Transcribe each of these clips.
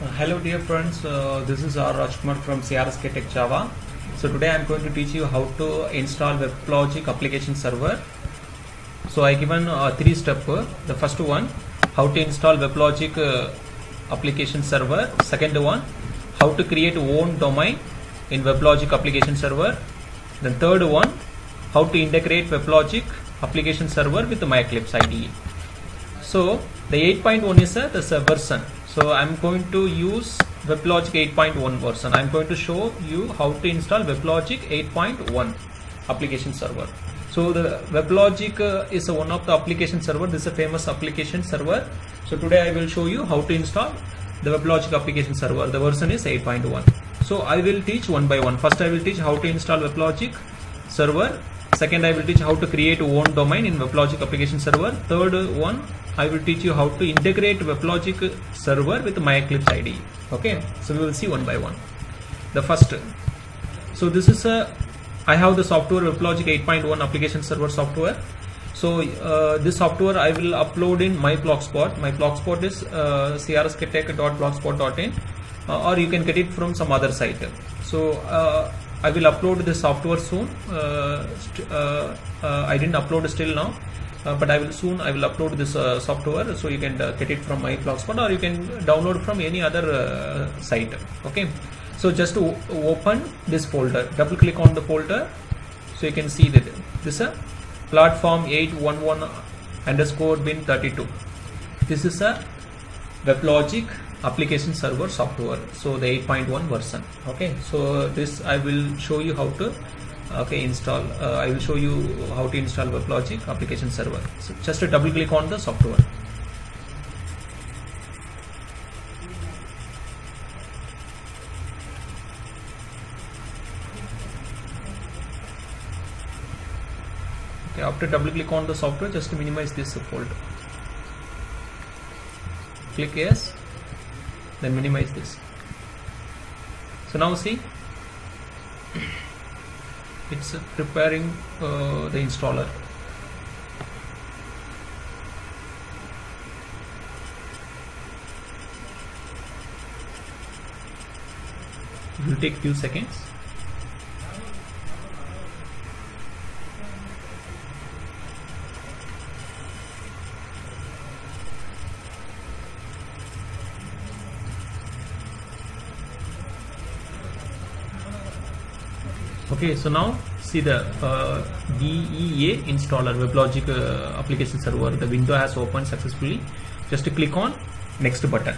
Uh, hello dear friends, uh, this is R. Rajkumar from CRSK Tech Java. So today I am going to teach you how to install WebLogic application server. So I given uh, three step. The first one, how to install WebLogic uh, application server. Second one, how to create own domain in WebLogic application server. Then third one, how to integrate WebLogic application server with MyEclipse IDE. So the 8.1 is this a version. So I'm going to use WebLogic 8.1 version. I'm going to show you how to install WebLogic 8.1 application server. So the WebLogic uh, is one of the application server. This is a famous application server. So today I will show you how to install the WebLogic application server. The version is 8.1. So I will teach one by one. First I will teach how to install WebLogic server second I will teach how to create own domain in WebLogic application server third one I will teach you how to integrate WebLogic server with MyEclipse IDE okay? So we will see one by one. The first. So this is a I have the software WebLogic 8.1 application server software. So uh, this software I will upload in my blogspot my blogspot is uh, uh, or you can get it from some other site. So uh, I will upload the software soon. Uh, uh, uh, I didn't upload still now, Uh, but I will soon. I will upload this uh, software so you can uh, get it from my blogspot or you can download from any other site. Okay. So just to open this folder, double click on the folder, so you can see that this is a platform 811 underscore win32. This is a WebLogic application server software so the 8.1 version okay so this I will show you how to okay install uh, I will show you how to install WebLogic application server. So just double click on the software okay after double click on the software just to minimize this folder click yes then minimize this. So now see it's preparing uh, the installer. It will take few seconds okay so now see the uh, BEA installer WebLogic uh, application server. The window has opened successfully. Just to click on next button.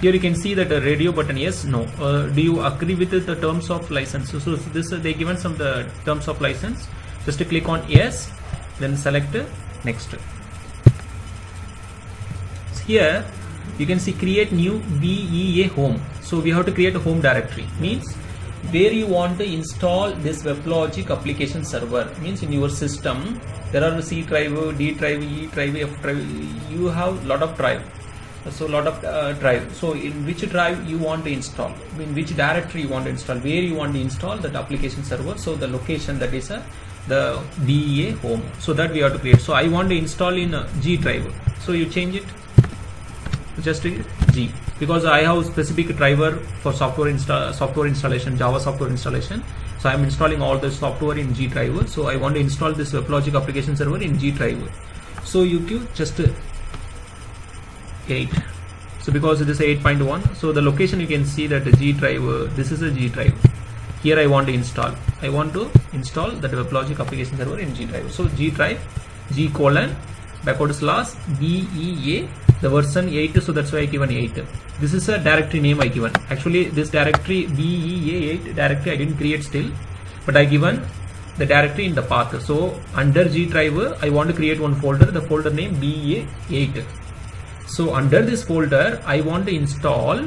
Here you can see that the radio button yes no. Uh, do you agree with the terms of license? So, so this they given some the terms of license. Just to click on yes then select next. Here you can see create new BEA home. So we have to create a home directory. Means where you want to install this WebLogic application server means in your system there are C drive, D drive, E drive, F drive you have lot of drive. So lot of uh, drive. So in which drive you want to install? In which directory you want to install? Where you want to install that application server? So the location that is uh, a the BEA home. So that we have to create. So I want to install in a G drive. So you change it. Just to G because I have a specific driver for software software installation Java software installation. So I'm installing all the software in G driver. So I want to install this WebLogic application server in G driver. So you give just uh, 8 so because it is 8.1 so the location you can see that the G driver this is a G driver. here I want to install. I want to install that WebLogic application server in G driver. so G drive G colon backward slash BEA the version 8 so that's why I given 8 this is a directory name I given. Actually this directory BEA8 directory I didn't create still but I given the directory in the path. So under G driver I want to create one folder the folder name BEA8 so under this folder I want to install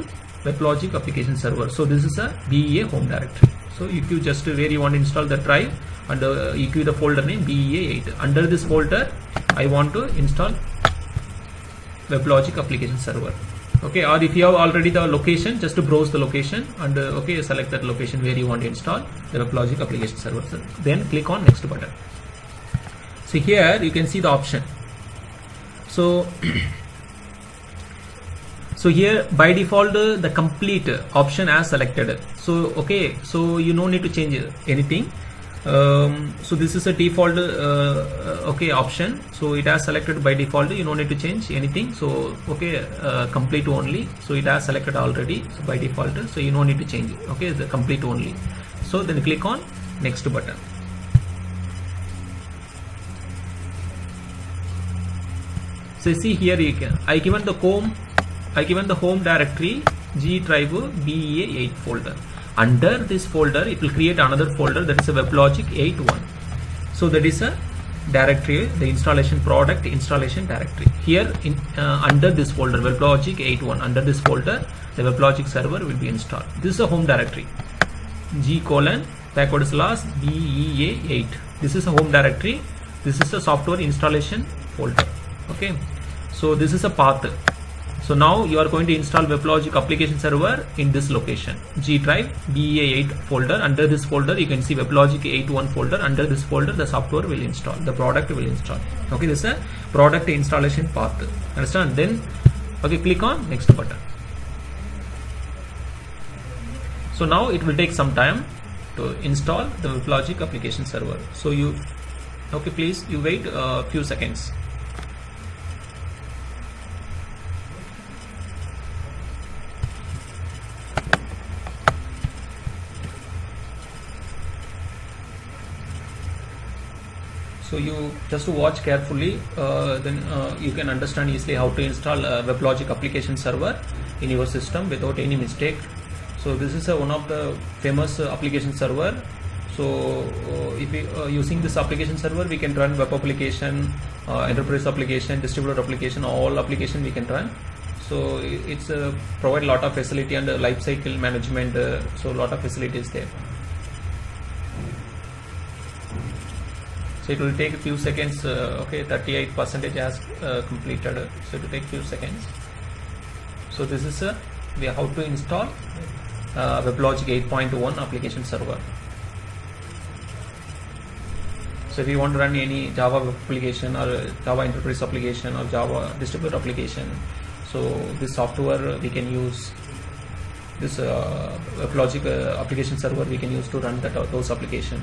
WebLogic application server. So this is a BEA home directory. So you just where you want to install the drive under uh, you the folder name BEA8 under this folder I want to install WebLogic application server. Okay or if you have already the location just to browse the location and uh, okay select that location where you want to install the WebLogic application server so then click on next button. So here you can see the option. So so here by default uh, the complete option as selected. So okay so you no need to change anything um, so this is a default uh, okay option. So it has selected by default. You don't need to change anything. So okay uh, complete only. So it has selected already so by default. So you don't need to change it okay the complete only. So then click on next button. So see here you can I given the home I given the home directory G drive BEA8 folder under this folder it will create another folder that is a WebLogic 8.1 so that is a directory the installation product installation directory. Here in uh, under this folder WebLogic 8.1 under this folder the WebLogic server will be installed. This is a home directory. G colon backward slash BEA8 this is a home directory. This is a software installation folder. Okay? So this is a path so now you are going to install WebLogic application server in this location. G drive BEA8 folder. Under this folder you can see WebLogic 8.1 folder. Under this folder the software will install the product will install. Okay this is a product installation path. Understand? Then okay click on next button. So now it will take some time to install the WebLogic application server. So you okay please you wait a few seconds so you just to watch carefully uh, then uh, you can understand easily how to install a WebLogic application server in your system without any mistake. So this is a, one of the famous uh, application server. So uh, if we uh, using this application server we can run web application uh, enterprise application distributed application all application we can run. So it's provide a lot of facility and life cycle management so a lot of facilities there so it will take a few seconds uh, okay 38 percentage has uh, completed. So it will take few seconds. So this is uh, we how to install uh, WebLogic 8.1 application server. So if you want to run any Java application or Java enterprise application or Java distributed application so this software we can use this uh, WebLogic uh, application server we can use to run that those application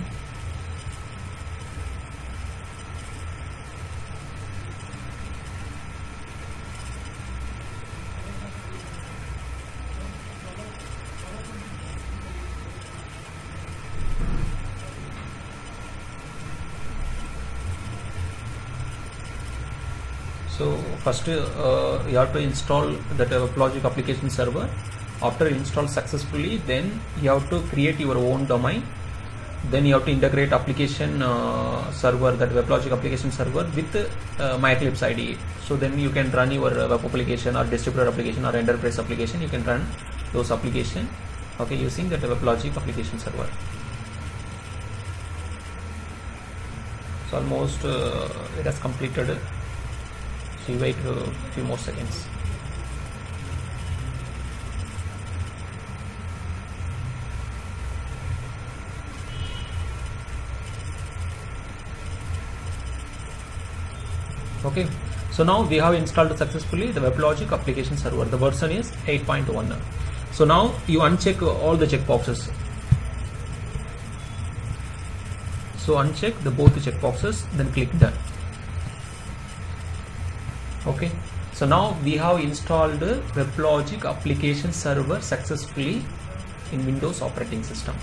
so first uh, you have to install the WebLogic application server. After install successfully then you have to create your own domain. Then you have to integrate application uh, server that WebLogic application server with uh, MyEclipse IDE so then you can run your web application or distributed application or enterprise application. You can run those application okay using that WebLogic application server. So almost uh, it has completed so you wait a few more seconds. Okay so now we have installed successfully the WebLogic application server. The version is 8.1 now so now you uncheck all the checkboxes. So uncheck the both the checkboxes then click done okay. So now we have installed the WebLogic application server successfully in Windows operating system.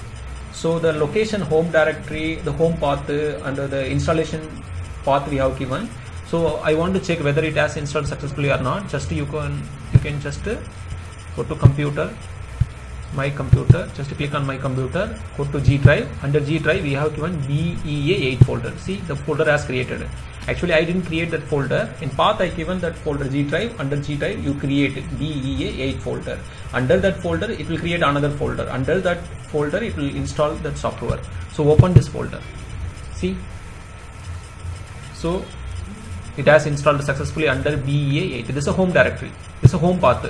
So the location home directory the home path under the installation path we have given. So I want to check whether it has installed successfully or not. Just you can you can just go to computer my computer just click on my computer go to G drive. Under G drive we have given BEA8 folder. See the folder has created. Actually I didn't create that folder. In path I given that folder G drive. Under G drive you create BEA8 folder. Under that folder it will create another folder. Under that folder it will install that software. So open this folder. See? So it has installed successfully under BEA8 this is a home directory. This is a home path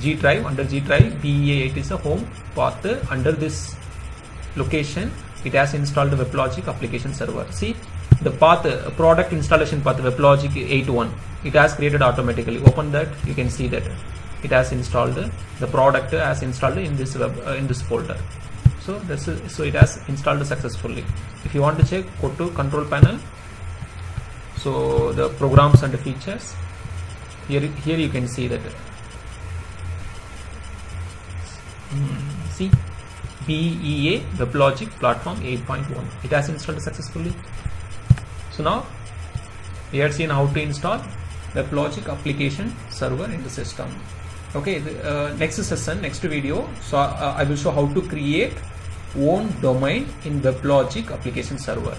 G drive under G drive BEA8 is a home path. Under this location it has installed the WebLogic application server. See the path product installation path WebLogic 8.1 it has created automatically. Open that you can see that it has installed the product has installed in this web uh, in this folder. So this is so it has installed successfully. If you want to check go to control panel. So the programs and the features. Here here you can see that see BEA WebLogic platform 8.1 it has installed successfully. So now we have seen how to install WebLogic application server in the system. Okay the, uh, next session next video. So uh, I will show how to create own domain in WebLogic application server